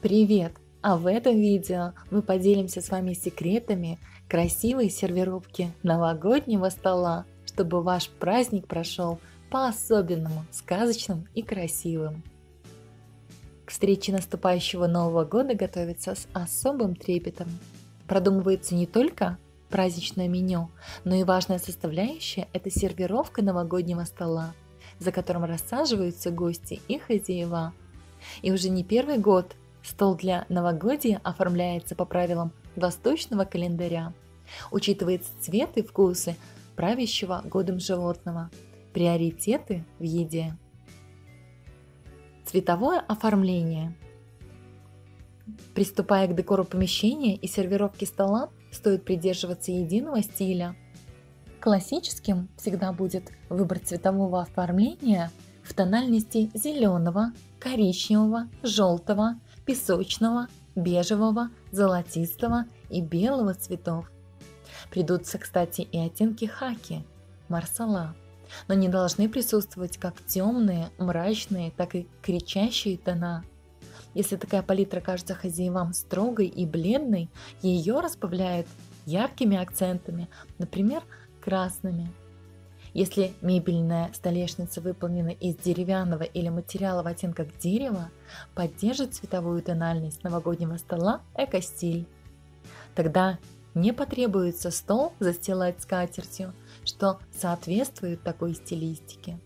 Привет! А в этом видео мы поделимся с вами секретами красивой сервировки новогоднего стола, чтобы ваш праздник прошел по-особенному, сказочным и красивым. К встрече наступающего Нового года готовится с особым трепетом. Продумывается не только праздничное меню, но и важная составляющая – это сервировка новогоднего стола, за которым рассаживаются гости и хозяева. И уже не первый год Стол для новогодия оформляется по правилам восточного календаря. Учитывается цвет и вкусы правящего годом животного. Приоритеты в еде. Цветовое оформление. Приступая к декору помещения и сервировке стола, стоит придерживаться единого стиля. Классическим всегда будет выбор цветового оформления в тональности зеленого, коричневого, желтого, песочного, бежевого, золотистого и белого цветов. Придутся, кстати, и оттенки хаки, марсала, но не должны присутствовать как темные, мрачные, так и кричащие тона. Если такая палитра кажется хозяевам строгой и бледной, ее разбавляют яркими акцентами, например, красными – если мебельная столешница выполнена из деревянного или материала в оттенках дерева, поддержит цветовую тональность новогоднего стола эко-стиль. Тогда не потребуется стол застилать скатертью, что соответствует такой стилистике.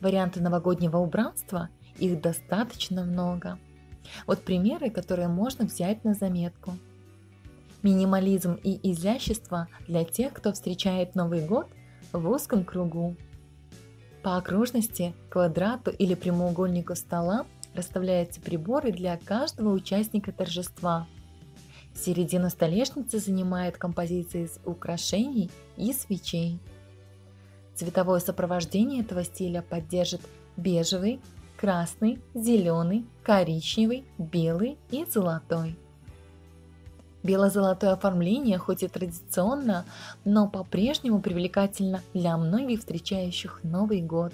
Варианты новогоднего убранства, их достаточно много. Вот примеры, которые можно взять на заметку. Минимализм и изящество для тех, кто встречает Новый год в узком кругу. По окружности, квадрату или прямоугольнику стола расставляются приборы для каждого участника торжества. Середину столешницы занимает композиция из украшений и свечей. Цветовое сопровождение этого стиля поддержит бежевый, красный, зеленый, коричневый, белый и золотой. Бело-золотое оформление, хоть и традиционно, но по-прежнему привлекательно для многих встречающих Новый год.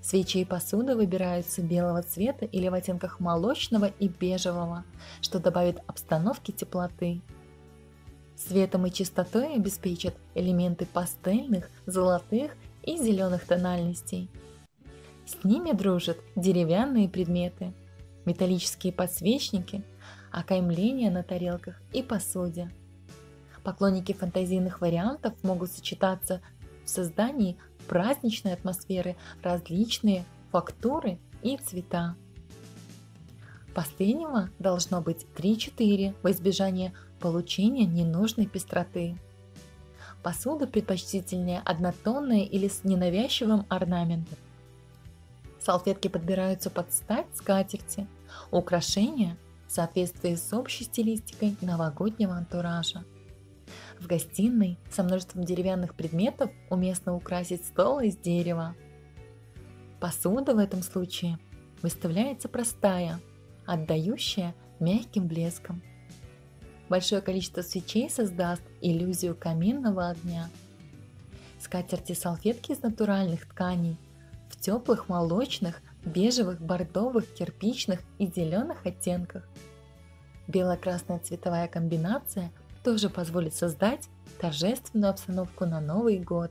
Свечи и посуда выбираются белого цвета или в оттенках молочного и бежевого, что добавит обстановке теплоты. Светом и чистотой обеспечат элементы пастельных, золотых и зеленых тональностей. С ними дружат деревянные предметы, металлические подсвечники – окаймления на тарелках и посуде. Поклонники фантазийных вариантов могут сочетаться в создании праздничной атмосферы различные фактуры и цвета. Последнего должно быть 3-4 во избежание получения ненужной пестроты. Посуда предпочтительнее однотонная или с ненавязчивым орнаментом. Салфетки подбираются под стать скатерти, украшения в соответствии с общей стилистикой новогоднего антуража. В гостиной со множеством деревянных предметов уместно украсить стол из дерева. Посуда в этом случае выставляется простая, отдающая мягким блеском. Большое количество свечей создаст иллюзию каминного огня. Скатерти салфетки из натуральных тканей в теплых молочных бежевых, бордовых, кирпичных и зеленых оттенках. Бело-красная цветовая комбинация тоже позволит создать торжественную обстановку на Новый год.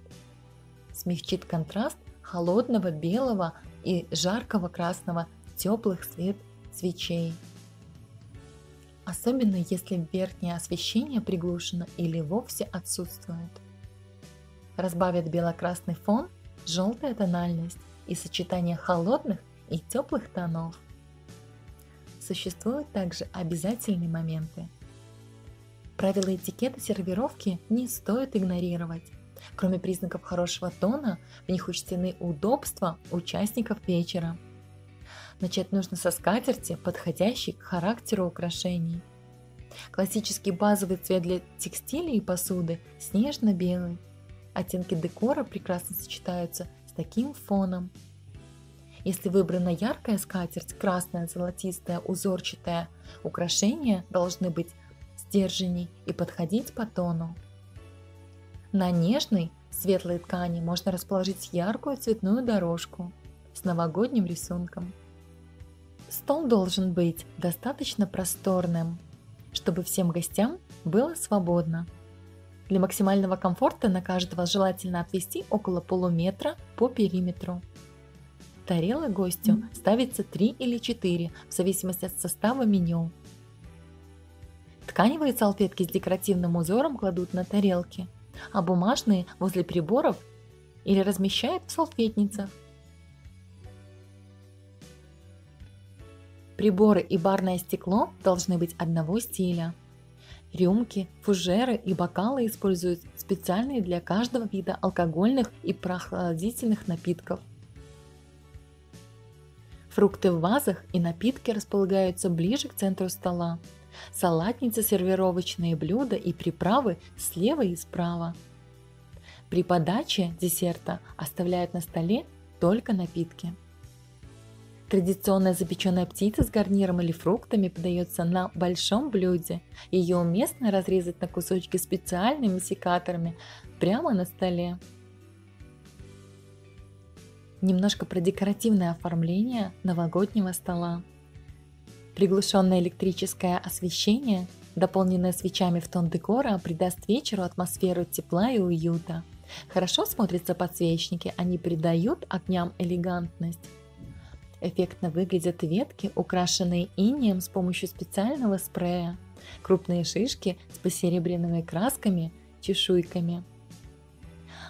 Смягчит контраст холодного белого и жаркого красного теплых свет свечей. Особенно если верхнее освещение приглушено или вовсе отсутствует. Разбавит бело-красный фон желтая тональность и сочетание холодных и теплых тонов. Существуют также обязательные моменты. Правила этикета сервировки не стоит игнорировать. Кроме признаков хорошего тона, в них учтены удобства участников вечера. Начать нужно со скатерти, подходящей к характеру украшений. Классический базовый цвет для текстиля и посуды – снежно-белый. Оттенки декора прекрасно сочетаются с таким фоном. Если выбрана яркая скатерть, красная, золотистая, узорчатая, украшения должны быть стерженей и подходить по тону. На нежной, светлой ткани можно расположить яркую цветную дорожку с новогодним рисунком. Стол должен быть достаточно просторным, чтобы всем гостям было свободно. Для максимального комфорта на каждого желательно отвести около полуметра по периметру. Тарелок гостю ставится 3 или 4 в зависимости от состава меню. Тканевые салфетки с декоративным узором кладут на тарелки, а бумажные возле приборов или размещают в салфетницах. Приборы и барное стекло должны быть одного стиля. Рюмки, фужеры и бокалы используют специальные для каждого вида алкогольных и прохладительных напитков. Фрукты в вазах и напитки располагаются ближе к центру стола. Салатницы, сервировочные блюда и приправы слева и справа. При подаче десерта оставляют на столе только напитки. Традиционная запеченная птица с гарниром или фруктами подается на большом блюде. Ее уместно разрезать на кусочки специальными секаторами прямо на столе. Немножко про декоративное оформление новогоднего стола. Приглушенное электрическое освещение, дополненное свечами в тон декора, придаст вечеру атмосферу тепла и уюта. Хорошо смотрятся подсвечники, они придают огням элегантность. Эффектно выглядят ветки, украшенные инеем с помощью специального спрея, крупные шишки с посеребряными красками, чешуйками.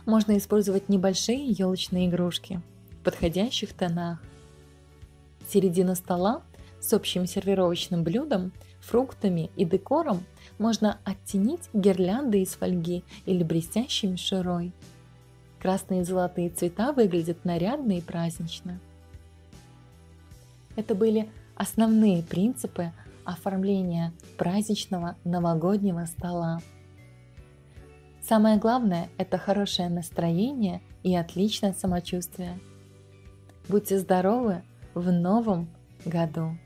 Можно использовать небольшие елочные игрушки в подходящих тонах. Середину стола с общим сервировочным блюдом, фруктами и декором можно оттенить гирляндой из фольги или блестящей мишурой. Красные и золотые цвета выглядят нарядно и празднично. Это были основные принципы оформления праздничного новогоднего стола. Самое главное – это хорошее настроение и отличное самочувствие. Будьте здоровы в новом году!